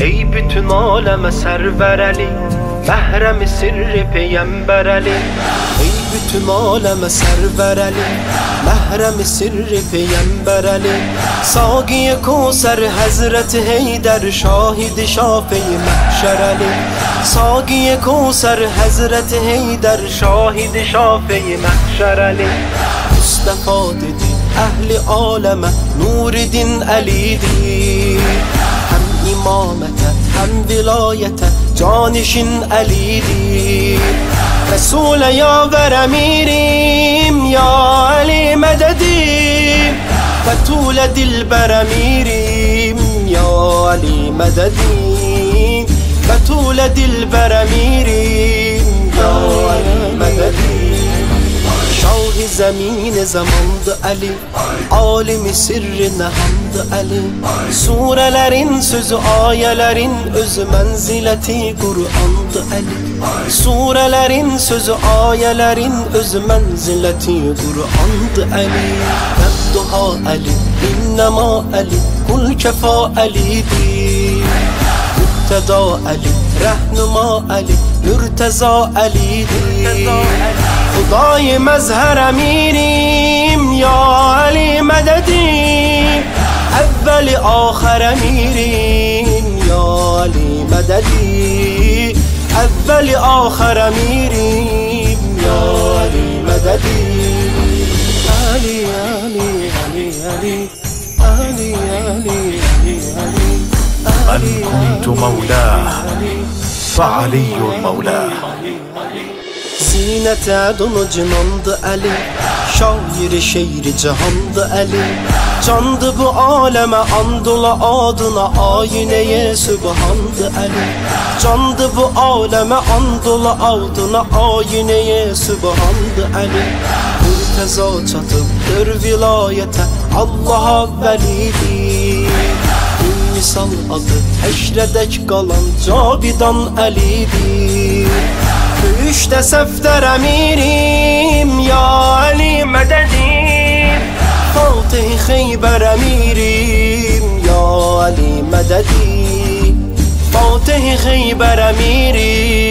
ای بتون عالم سرور علی محرم سر پیمبر علی ای بتون عالم سرور علی محرم سر پیمبر علی ساقی کوسر حضرت حیدر شاهد شافه محشر علی ساقی کوسر حضرت حیدر شاهد شافه محشر علی مصطفى اهل عالم نور دین علی دی امامته هم ولایته جانشین علی دی رسول یا برمیریم یا علی مددی. فتول دل برمیریم یا علی مددی. فتول دل برمیریم Şah-ı zemin zamandı Ali. Alimi sirrine hamdı Ali. Surelerin sözü ayelerin özü menzileti Kur'an'dı Ali. Surelerin sözü ayelerin özü menzileti Kur'an'dı Ali. Fedduha Ali İnnema Ali Kul kefa Ali'dir Mükteda Ali Rehnuma Ali Mürteza Ali'dir قضاي مزهر ميريم يا علي مددي. أب لآخر ميريم يا علي مددي. أب لآخر ميريم يا علي مددي. علي علي علي علي. علي علي علي من كنت مولاه فعلي مولاه. Zinet adını cinandı Ali Şair şehri cihandı Ali Candı bu aleme andula adına Ayineye sübhandı Ali Candı bu aleme andula adına Ayineye sübhandı Ali Mürteza çatıptır vilayete Allah'a velidir. Misal adı Heşredek kalan Cavidan Ali'dir پشت سفتر میریم یا علی مددی فوق خیبر میریم یا علی مددی فوت خیبر میری.